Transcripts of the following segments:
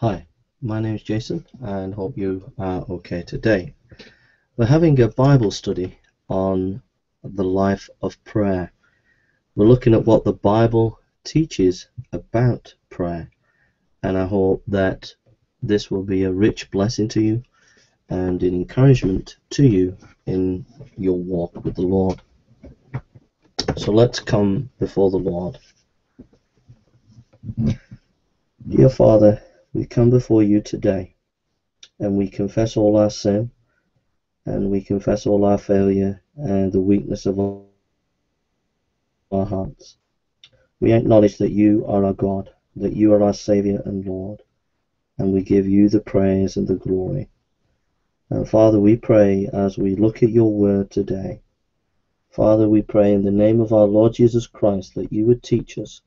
Hi, my name is Jason and hope you are okay today. We're having a Bible study on the life of prayer. We're looking at what the Bible teaches about prayer and I hope that this will be a rich blessing to you and an encouragement to you in your walk with the Lord. So let's come before the Lord. Dear Father, we come before you today and we confess all our sin and we confess all our failure and the weakness of our hearts. We acknowledge that you are our God, that you are our Saviour and Lord, and we give you the praise and the glory. And Father, we pray as we look at your word today, Father, we pray in the name of our Lord Jesus Christ that you would teach us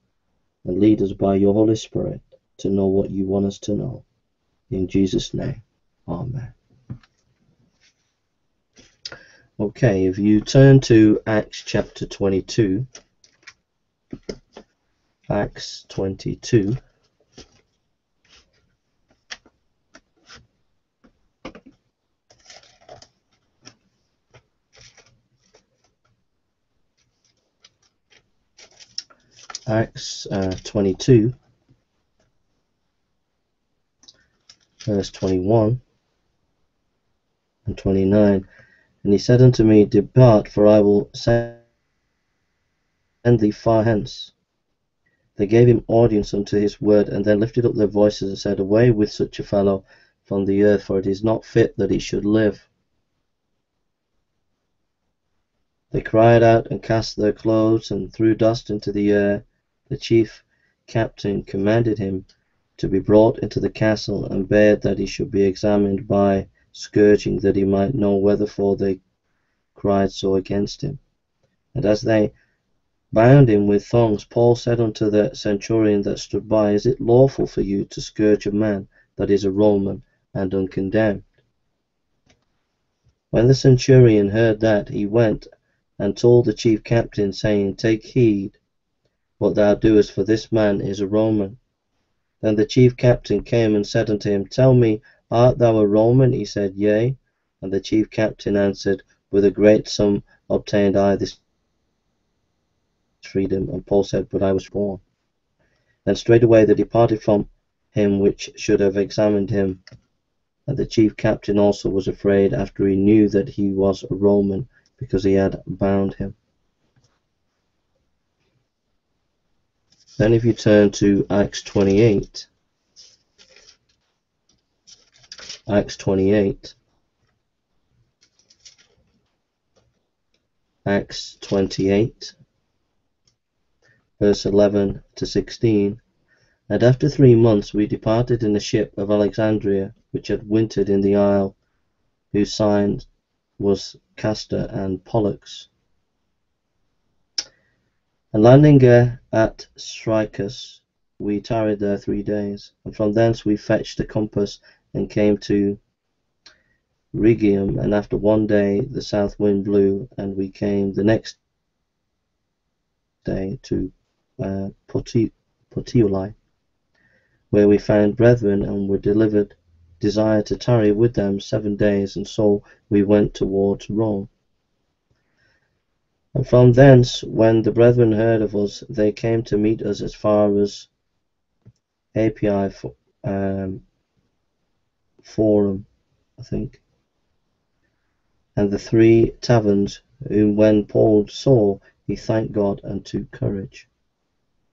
and lead us by your Holy Spirit to know what you want us to know. In Jesus' name, Amen. Okay, if you turn to Acts chapter 22, Acts 22. Acts uh, 22 verse 21 and 29. And he said unto me, Depart, for I will send thee far hence. They gave him audience unto his word, and then lifted up their voices and said, Away with such a fellow from the earth, for it is not fit that he should live. They cried out and cast their clothes and threw dust into the air. The chief captain commanded him to be brought into the castle, and bade that he should be examined by scourging, that he might know wherefore they cried so against him. And as they bound him with thongs, Paul said unto the centurion that stood by, Is it lawful for you to scourge a man that is a Roman and uncondemned? When the centurion heard that, he went and told the chief captain, saying, Take heed what thou doest, for this man is a Roman. Then the chief captain came and said unto him, Tell me, art thou a Roman? He said, Yea. And the chief captain answered, With a great sum obtained I this freedom. And Paul said, But I was born. Then straightway they departed from him which should have examined him. And the chief captain also was afraid after he knew that he was a Roman, because he had bound him. Then if you turn to Acts 28, Acts 28, Acts 28, verse 11 to 16. And after three months we departed in a ship of Alexandria, which had wintered in the isle, whose sign was Castor and Pollux. And landing at Syracuse, we tarried there three days, and from thence we fetched a compass and came to Rhegium, and after one day the south wind blew, and we came the next day to uh, where we found brethren and were delivered, desired to tarry with them seven days, and so we went towards Rome. And from thence, when the brethren heard of us, they came to meet us as far as Appii um, Forum, I think. And the three taverns, whom when Paul saw, he thanked God and took courage.